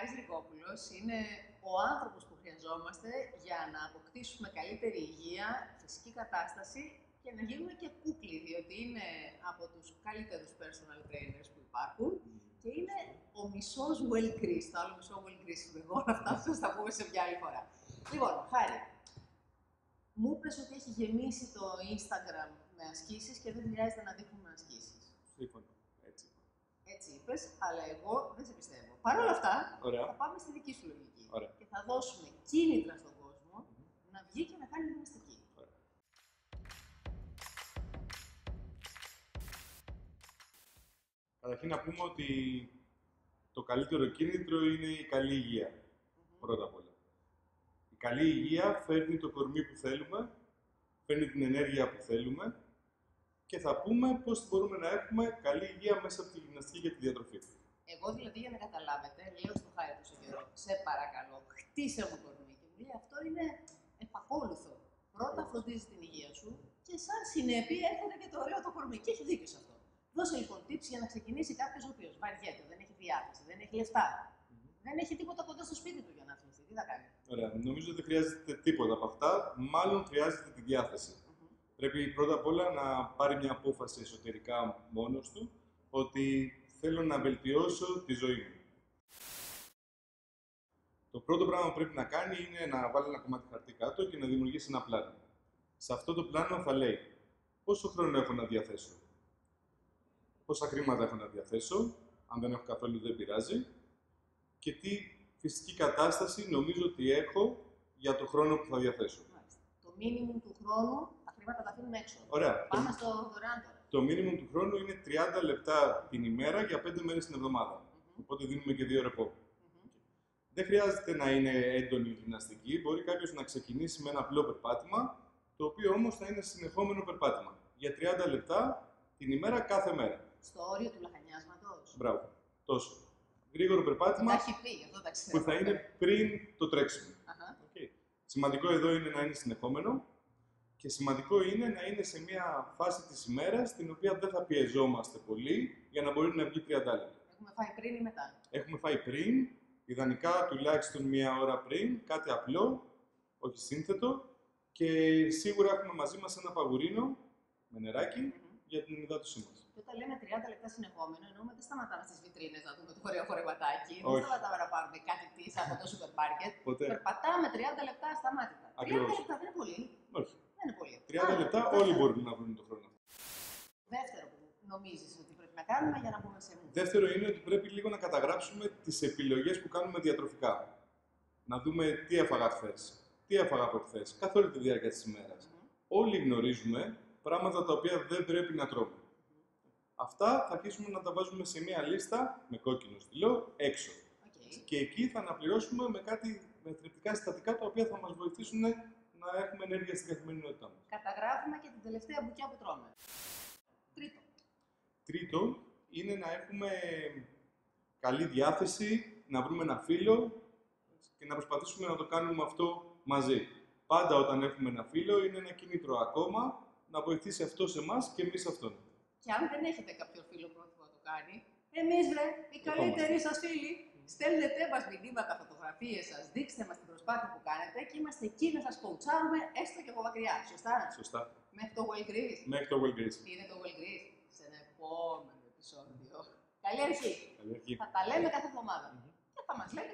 Χάρης Ρικόπουλος είναι ο άνθρωπος που χρειαζόμαστε για να αποκτήσουμε καλύτερη υγεία, φυσική κατάσταση και να γίνουμε και κούκλοι, διότι είναι από τους καλύτερους personal trainers που υπάρχουν και είναι ο μισός well Chris, το άλλο μισό well Chris είμαι εγώ, αυτά θα τα πούμε σε μια άλλη φορά. Λοιπόν, Χάρη, μου είπες ότι έχει γεμίσει το Instagram με ασκήσεις και δεν χρειάζεται να δείχνουμε ασκήσεις. Σύμφωνα. Έτσι. Έτσι είπες, αλλά εγώ δεν σε πιστεύω. Παρ' όλα αυτά, Ωραία. θα πάμε στη δική σου λογική. Ωραία. Και θα δώσουμε κίνητρα στον κόσμο να βγει και να κάνει γυμναστική. Ωραία. Καταρχήν να πούμε ότι το καλύτερο κίνητρο είναι η καλή υγεία. Πρώτα απ' όλα. Η καλή υγεία φέρνει το κορμί που θέλουμε, φέρνει την ενέργεια που θέλουμε και θα πούμε πώς μπορούμε να έχουμε καλή υγεία μέσα από τη γυμναστική και τη διατροφή. Εγώ δηλαδή για να καταλάβετε, λέω στο χάρη του καιρό, σε παρακαλώ, χτίσε μου κορμί. Και μου λέει αυτό είναι επακόλουθο. Πρώτα φροντίζεις την υγεία σου και σαν συνέπεια έρχεται και το ωραίο το κορμί. Και έχεις δίκιο σε αυτό. Δώσε λοιπόν tips για να ξεκινήσει κάποιος ο οποίος βαριέται, δεν έχει διάθεση, δεν έχει λεφτά. Δεν έχει τίποτα κοντά στο σπίτι του για να αθληθεί. Τι θα κάνει; Ωραία. Νομίζω ότι δεν χρειάζεται τίποτα από αυτά. Μάλλον χρειάζεται τη διάθεση. Πρέπει πρώτα απ' όλα να πάρει μια απόφαση εσωτερικά μόνος του ότι θέλω να βελτιώσω τη ζωή μου. Το πρώτο πράγμα που πρέπει να κάνει είναι να βάλει ένα κομμάτι χαρτί κάτω και να δημιουργήσει ένα πλάνο. Σε αυτό το πλάνο θα λέει πόσο χρόνο έχω να διαθέσω, πόσα χρήματα έχω να διαθέσω, αν δεν έχω καθόλου δεν πειράζει, και τι φυσική κατάσταση νομίζω ότι έχω για το χρόνο που θα διαθέσω. Μάλιστα. Το μίνιμουμ του χρόνου τα χρήματα τα αφήνουμε έξω. Ωραία. Πάμε στο δωρεάν τώρα. Το μήνυμο του χρόνου είναι 30 λεπτά την ημέρα για 5 μέρες την εβδομάδα. Μμμ. Οπότε δίνουμε και δύο ρεπό. Μμμ. Δεν χρειάζεται να είναι έντονη η γυμναστική. Μπορεί κάποιος να ξεκινήσει με ένα απλό περπάτημα, το οποίο όμως θα είναι συνεχόμενο περπάτημα. Για 30 λεπτά την ημέρα κάθε μέρα. Στο όριο του λαχανιάσματος. Μπράβο. Τόσο. Γρήγορο Τα περπάτημα έχει πει, γι' αυτό τα ξέρω. που θα είναι πριν το τρέξιμο. Αχα. Οκ. Σημαντικό εδώ είναι να είναι συνεχόμενο και σημαντικό είναι να είναι σε μια φάση της ημέρας στην οποία δεν θα πιεζόμαστε πολύ για να μπορεί να βγει 30 λεπτά. Έχουμε φάει πριν ή μετά; Έχουμε φάει πριν, ιδανικά τουλάχιστον μία ώρα πριν, κάτι απλό, όχι σύνθετο και σίγουρα έχουμε μαζί μας ένα παγουρίνο με νεράκι Μμμ. για την υδάτωσή μας. Και όταν λέμε 30 λεπτά συνεχόμενο, εννοούμε δεν σταματάμε στις βιτρίνες να δούμε το ωραίο χορευατάκι. Δεν Όχι. σταματάμε να πάρουμε κάτι της από το σούπερ μάρκετ. Ποτέ. Περπατάμε 30 λεπτά ασταμάτητα. 30 Ακριβώς. λεπτά δεν είναι πολύ. Όχι. Δεν είναι πολύ. 30 Α, λεπτά δεύτερο. όλοι μπορούν να βρουν το χρόνο. Δεύτερο που νομίζεις ότι πρέπει να κάνουμε για να πούμε σε μου. Δεύτερο είναι ότι πρέπει λίγο να καταγράψουμε τις επιλογές που κάνουμε διατροφικά. Να δούμε τι έφαγα χθες, τι έφαγα από χθες, καθ' όλη τη διάρκεια της ημέρας. Μμμ. Όλοι γνωρίζουμε πράγματα τα οποία δεν πρέπει να τρώμε. Αυτά θα αρχίσουμε να τα βάζουμε σε μία λίστα με κόκκινο στυλό έξω. Οκ. Και εκεί θα αναπληρώσουμε με κάτι με θρεπτικά συστατικά τα οποία θα μας βοηθήσουν να έχουμε ενέργεια στην καθημερινότητά μας. Καταγράφουμε και την τελευταία μπουκιά που τρώμε. Τρίτο. Τρίτο είναι να έχουμε καλή διάθεση, να βρούμε ένα φίλο και να προσπαθήσουμε να το κάνουμε αυτό μαζί. Πάντα όταν έχουμε ένα φίλο είναι ένα κίνητρο ακόμα να βοηθήσει αυτός σε εμάς και εμείς αυτόν. Και αν δεν έχετε κάποιο φίλο πρόθυμο να το κάνει, εμείς βρε, οι Ερχόμαστε. καλύτεροι σας φίλοι, στέλνετε μας μηνύματα, φωτογραφίες σας, δείξτε μας την προσπάθεια που κάνετε και είμαστε εκεί να σας κοουτσάρουμε έστω και από μακριά. Σωστά; Σωστά. Μέχρι το Well Greece. Μέχρι το Well Greece. Τι είναι το Well Greece. Σε ένα επόμενο επεισόδιο. Καλή αρχή. Καλή αρχή. Θα τα λέμε κάθε εβδομάδα. Και θα μας λέτε